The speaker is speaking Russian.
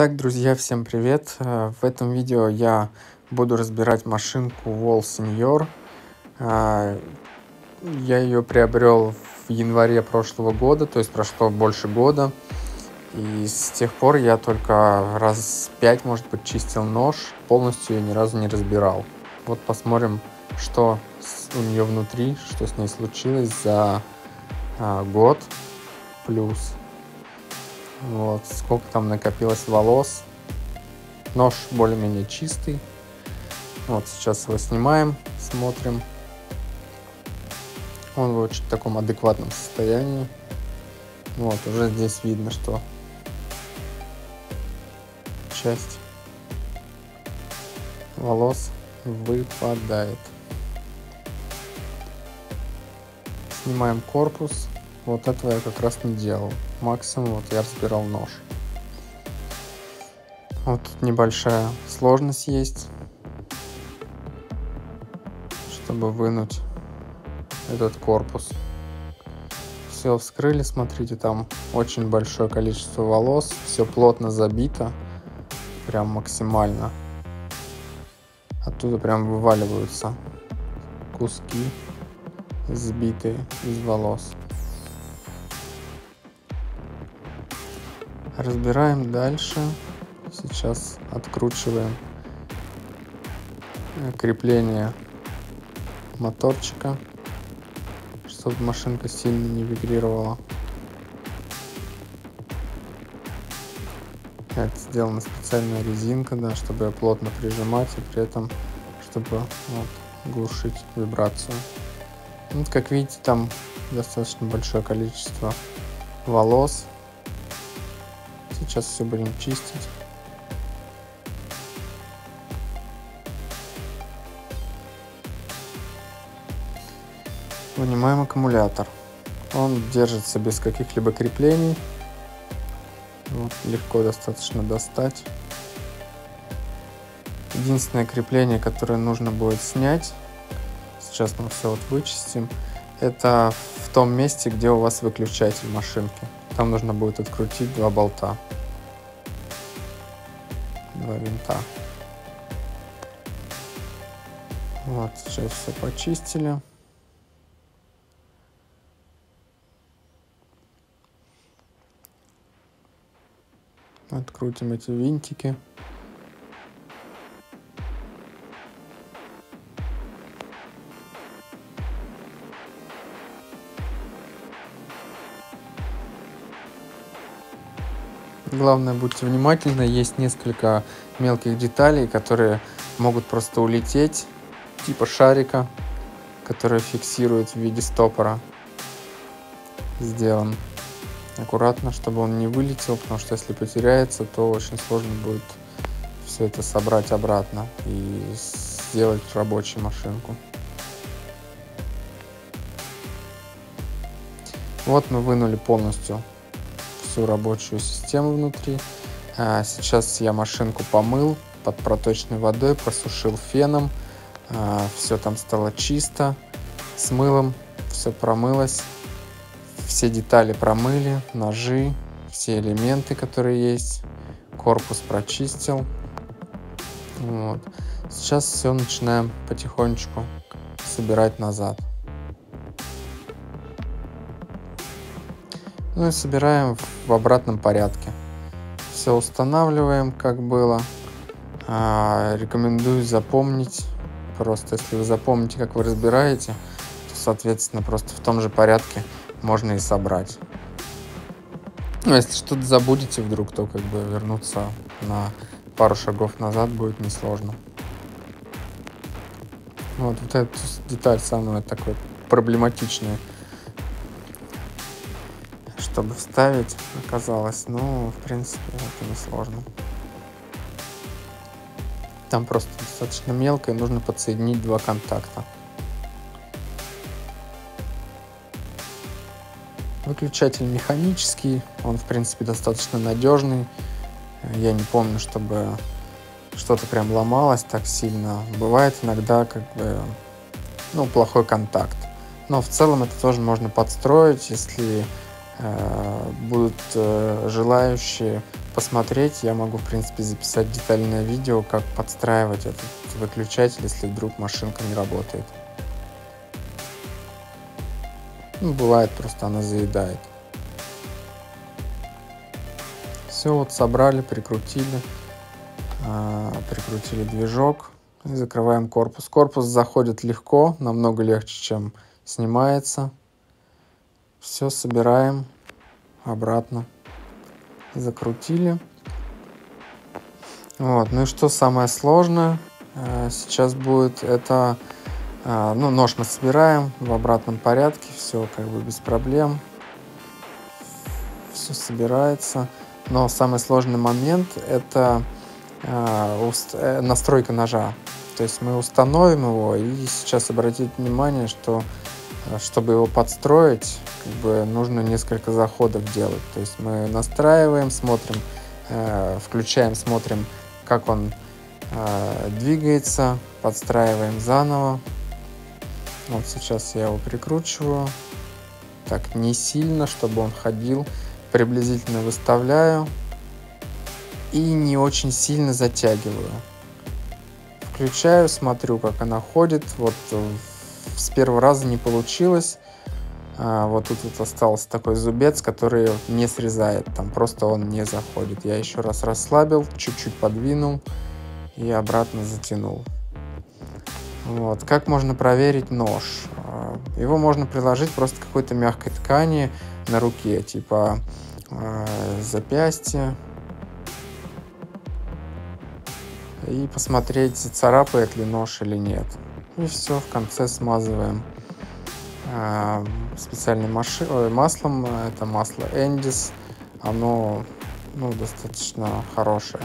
Итак, друзья, всем привет! Э, в этом видео я буду разбирать машинку Wall Senior. Э, я ее приобрел в январе прошлого года, то есть прошло больше года. И с тех пор я только раз пять, может быть, чистил нож, полностью ее ни разу не разбирал. Вот посмотрим, что у нее внутри, что с ней случилось за а, год плюс. Вот, сколько там накопилось волос. Нож более-менее чистый. Вот, сейчас его снимаем, смотрим. Он в очень таком адекватном состоянии. Вот, уже здесь видно, что часть волос выпадает. Снимаем корпус. Вот этого я как раз не делал. Максимум вот я разбирал нож. Вот тут небольшая сложность есть, чтобы вынуть этот корпус. Все вскрыли, смотрите, там очень большое количество волос, все плотно забито, прям максимально. Оттуда прям вываливаются куски сбитые из волос. Разбираем дальше. Сейчас откручиваем э, крепление моторчика, чтобы машинка сильно не вибрировала. Это сделана специальная резинка, да, чтобы ее плотно прижимать и при этом, чтобы вот, глушить вибрацию. Вот, как видите, там достаточно большое количество волос. Сейчас все будем чистить. Вынимаем аккумулятор. Он держится без каких-либо креплений. Вот, легко достаточно достать. Единственное крепление, которое нужно будет снять, сейчас мы все вот вычистим, это в том месте, где у вас выключатель машинки. Там нужно будет открутить два болта, два винта. Вот, сейчас все почистили. Открутим эти винтики. Главное, будьте внимательны, есть несколько мелких деталей, которые могут просто улететь, типа шарика, который фиксирует в виде стопора. Сделан аккуратно, чтобы он не вылетел, потому что если потеряется, то очень сложно будет все это собрать обратно и сделать рабочую машинку. Вот мы вынули полностью всю рабочую систему внутри. А, сейчас я машинку помыл под проточной водой, просушил феном. А, все там стало чисто, с мылом, все промылось. Все детали промыли, ножи, все элементы, которые есть. Корпус прочистил. Вот. Сейчас все начинаем потихонечку собирать назад. Ну и собираем в обратном порядке. Все устанавливаем, как было. А, рекомендую запомнить. Просто если вы запомните, как вы разбираете, то, соответственно, просто в том же порядке можно и собрать. Ну, если что-то забудете вдруг, то как бы вернуться на пару шагов назад будет несложно. Вот, вот эта деталь самая такой проблематичная чтобы вставить оказалось. Ну, в принципе, это не сложно. Там просто достаточно мелко и нужно подсоединить два контакта. Выключатель механический, он в принципе достаточно надежный. Я не помню, чтобы что-то прям ломалось так сильно. Бывает иногда как бы ну, плохой контакт. Но в целом это тоже можно подстроить, если будут э, желающие посмотреть, я могу, в принципе, записать детальное видео, как подстраивать этот выключатель, если вдруг машинка не работает. Ну, бывает, просто она заедает. Все, вот собрали, прикрутили. А, прикрутили движок и закрываем корпус. Корпус заходит легко, намного легче, чем снимается. Все собираем обратно. Закрутили. Вот. Ну и что самое сложное э, сейчас будет, это э, ну, нож мы собираем в обратном порядке, все как бы без проблем. Все собирается. Но самый сложный момент это э, настройка ножа. То есть мы установим его, и сейчас обратите внимание, что чтобы его подстроить, как бы нужно несколько заходов делать. То есть мы настраиваем, смотрим, э, включаем, смотрим, как он э, двигается, подстраиваем заново. Вот сейчас я его прикручиваю. Так, не сильно, чтобы он ходил. Приблизительно выставляю. И не очень сильно затягиваю. Включаю, смотрю, как она ходит. Вот с первого раза не получилось. А, вот тут вот остался такой зубец, который не срезает, там просто он не заходит. Я еще раз расслабил, чуть-чуть подвинул и обратно затянул. Вот. Как можно проверить нож? А, его можно приложить просто какой-то мягкой ткани на руке, типа э, запястье. И посмотреть, царапает ли нож или нет. И все, в конце смазываем а, специальным маши... маслом. Это масло Эндис. Оно ну, достаточно хорошее.